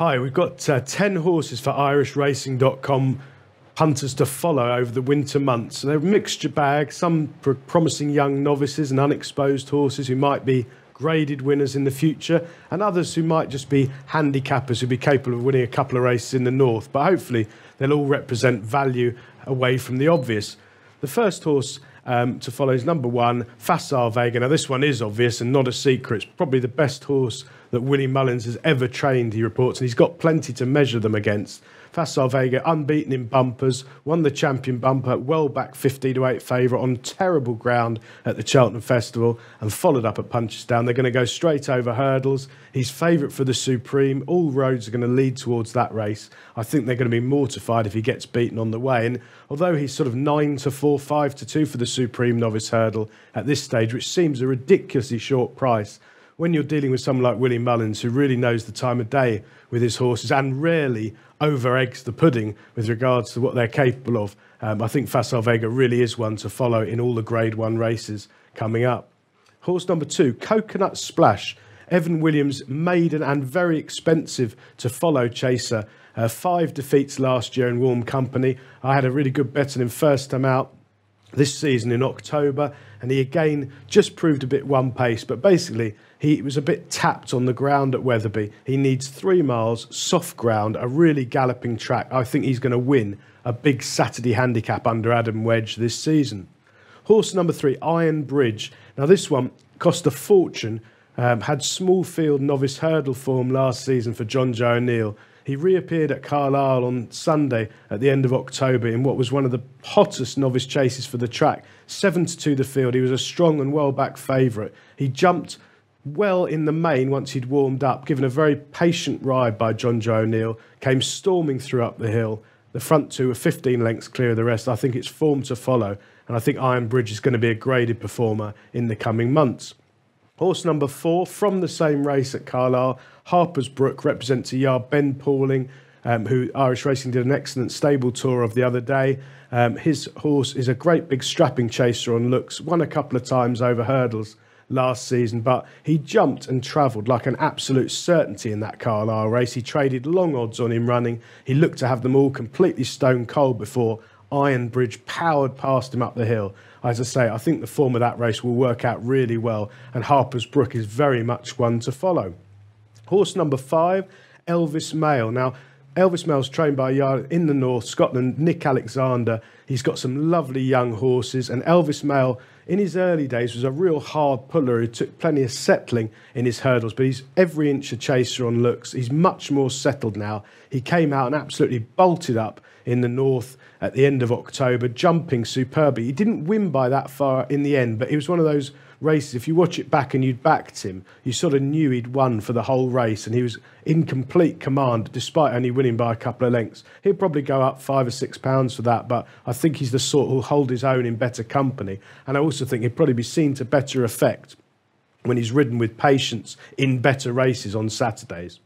Hi, we've got uh, 10 horses for IrishRacing.com punters to follow over the winter months. They're a mixture bag, some pr- promising young novices and unexposed horses who might be graded winners in the future, and others who might just be handicappers who'd be capable of winning a couple of races in the north. But hopefully, they'll all represent value away from the obvious. The first horse um, to follow is number one, Facile Vega. Now, this one is obvious and not a secret. It's probably the best horse that Willie Mullins has ever trained, he reports, and he's got plenty to measure them against. Facile Vega, unbeaten in bumpers, won the champion bumper, well back 50 to 8 favourite on terrible ground at the Cheltenham Festival, and followed up at Punchestown. They're going to go straight over hurdles. He's favourite for the Supreme. All roads are going to lead towards that race. I think they're going to be mortified if he gets beaten on the way. And although he's sort of 9 to 4, 5 to 2 for the Supreme Novice Hurdle at this stage, which seems a ridiculously short price, when you're dealing with someone like Willie Mullins, who really knows the time of day with his horses and rarely over eggs the pudding with regards to what they're capable of, um, I think Facile Vega really is one to follow in all the Grade 1 races coming up. Horse number two, Coconut Splash. Evan Williams, maiden and very expensive to follow chaser. Uh, five defeats last year in warm company. I had a really good bet on him first time out this season in October, and he again just proved a bit one pace. But basically, he was a bit tapped on the ground at Wetherby. He needs three miles, soft ground, a really galloping track. I think he's going to win a big Saturday handicap under Adam Wedge this season. Horse number three, Iron Bridge. Now, this one cost a fortune. Um, had small field novice hurdle form last season for Jonjo O'Neill. He reappeared at Carlisle on Sunday at the end of October in what was one of the hottest novice chases for the track. 7 to 2 the field. He was a strong and well back favourite. He jumped well in the main once he'd warmed up, given a very patient ride by Jonjo O'Neill, came storming through up the hill. The front two were 15 lengths clear of the rest. I think it's form to follow, and I think Iron Bridge is going to be a graded performer in the coming months. Horse number four from the same race at Carlisle, Harper's Brook represents a yard Ben Pauling, um, who Irish Racing did an excellent stable tour of the other day. Um, his horse is a great big strapping chaser on looks, won a couple of times over hurdles last season, but he jumped and travelled like an absolute certainty in that Carlisle race. He traded long odds on him running. He looked to have them all completely stone cold before Iron Bridge powered past him up the hill. As I say, I think the form of that race will work out really well, and Harper's Brook is very much one to follow. Horse number five, Elvis Mail. Now, Elvis Mail's trained by a yard in the north, Scotland, Nick Alexander. He's got some lovely young horses, and Elvis Mail, in his early days, was a real hard puller who took plenty of settling in his hurdles, but he's every inch a chaser on looks. He's much more settled now. He came out and absolutely bolted up in the north at the end of October, jumping superbly. He didn't win by that far in the end, but he was one of those races. If you watch it back and you'd backed him, you sort of knew he'd won for the whole race, and he was in complete command despite only winning by a couple of lengths. He'd probably go up five or six pounds for that, but I think he's the sort who'll hold his own in better company, and I also think he'd probably be seen to better effect when he's ridden with patience in better races on Saturdays.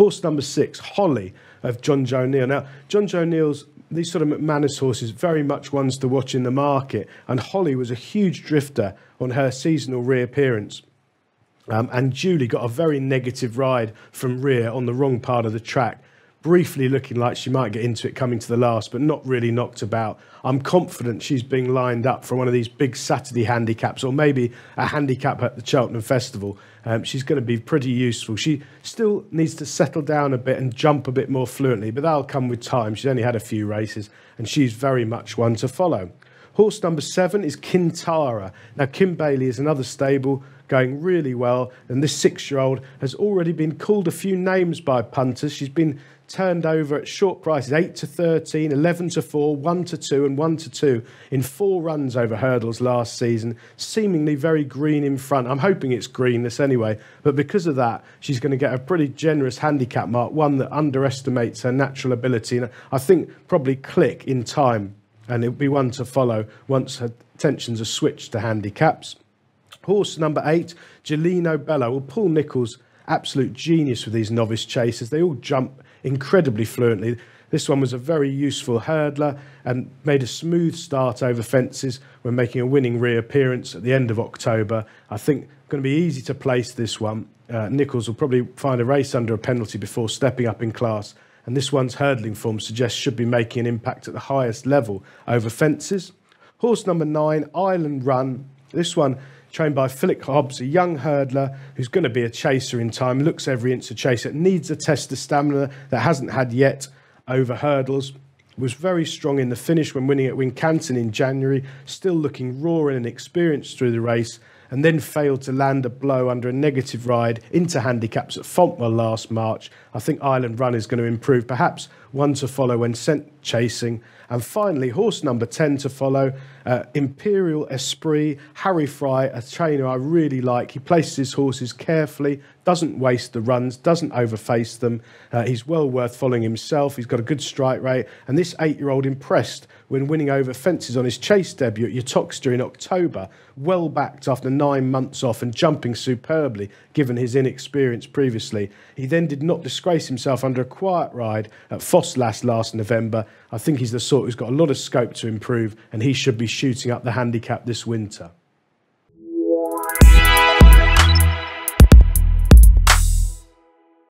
Horse number six, Holly of Jonjo O'Neill. Now, Jonjo O'Neill's these sort of McManus horses very much ones to watch in the market, and Holly was a huge drifter on her seasonal reappearance. Um, and Julie got a very negative ride from rear on the wrong part of the track briefly looking like she might get into it coming to the last, but not really knocked about. I'm confident she's being lined up for one of these big Saturday handicaps or maybe a handicap at the Cheltenham Festival. Um, she's going to be pretty useful. She still needs to settle down a bit and jump a bit more fluently, but that'll come with time. She's only had a few races and she's very much one to follow. Horse number seven is Kintara. Now, Kim Bailey is another stable going really well, and this six year old has already been called a few names by punters. She's been turned over at short prices 8 to 13, 11 to 4, 1 to 2, and 1 to 2 in four runs over hurdles last season, seemingly very green in front. I'm hoping it's greenness anyway, but because of that, she's going to get a pretty generous handicap mark, one that underestimates her natural ability. And I think probably click in time, and it'll be one to follow once her attentions are switched to handicaps. Horse number eight, Gelino Bello. Well, Paul Nicholls, absolute genius with these novice chasers. They all jump incredibly fluently. This one was a very useful hurdler and made a smooth start over fences when making a winning reappearance at the end of October. I think going to be easy to place this one. Uh, Nicholls will probably find a race under a penalty before stepping up in class. And this one's hurdling form suggests should be making an impact at the highest level over fences. Horse number nine, Island Run. This one trained by Philip Hobbs, a young hurdler who's going to be a chaser in time, looks every inch a chaser, needs a test of stamina that hasn't had yet over hurdles. Was very strong in the finish when winning at Wincanton in January, still looking raw and inexperienced through the race, and then failed to land a blow under a negative ride into handicaps at Fontwell last March. I think Island Run is going to improve, perhaps one to follow when sent chasing. And finally, horse number 10 to follow, uh, Imperial Esprit, Harry Fry, a trainer I really like. He places his horses carefully, doesn't waste the runs, doesn't overface them. Uh, he's well worth following himself. He's got a good strike rate. And this eight year old impressed when winning over fences on his chase debut at Uttoxeter in October, well backed after nine months off and jumping superbly given his inexperience previously. He then did not disgrace himself under a quiet ride at Ffos Las last November. I think he's the sort who's got a lot of scope to improve and he should be shooting up the handicap this winter.